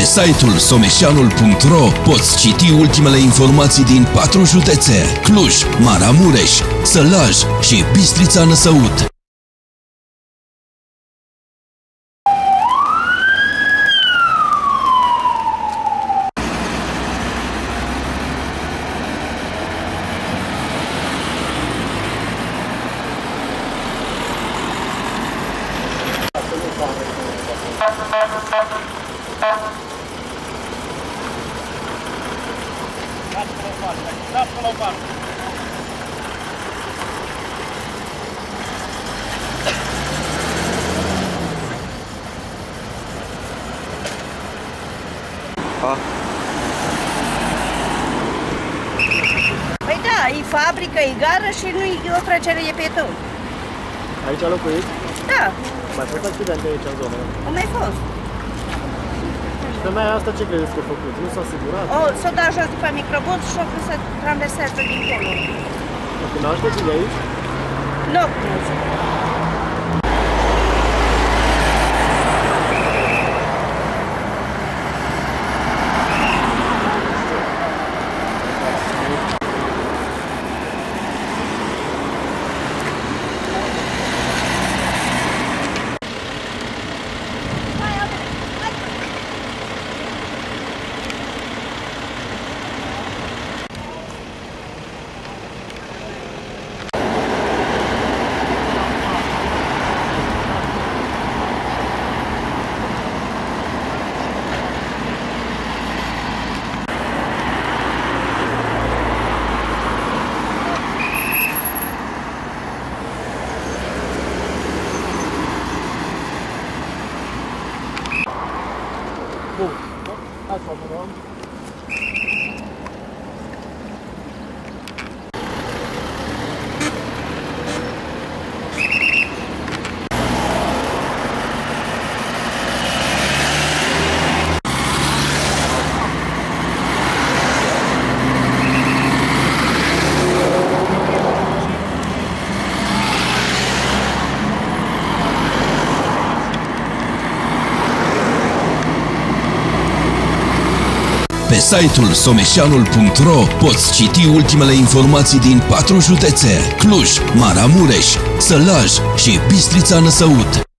Pe site-ul someșanul.ro poți citi ultimele informații din patru județe, Cluj, Maramureș, Sălaj și Bistrița Năsăud. Păi da, e fabrică, e gară și nu e o trecere de pieton. Aici locuiți? Da, Mai fost accidente aici în zonă. cum ai fost? Și femeia asta ce credeți că a făcut? Nu s-a sigurat? O, s-o dat jos după microbuz și o pus să traversează dincolo. O cunoașteți de aici? Nu, Bun. بود. Pe site-ul someșanul.ro poți citi ultimele informații din patru județe, Cluj, Maramureș, Sălaj și Bistrița Năsăud.